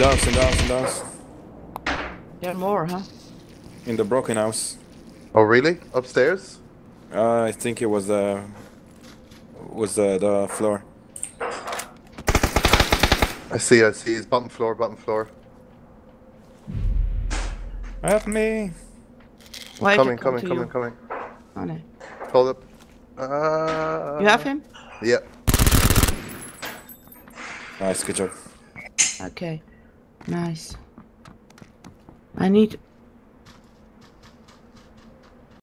the house, in the house, in the house. There are more, huh? In the broken house. Oh, really? Upstairs? Uh, I think it was the was the the floor. I see, I see. He's bottom floor, bottom floor. Help me! Why coming, come coming, coming, you? coming. Oh, no. Hold up. Uh, You have him? Yeah. Nice, good job. Okay. Nice. I need